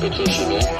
competition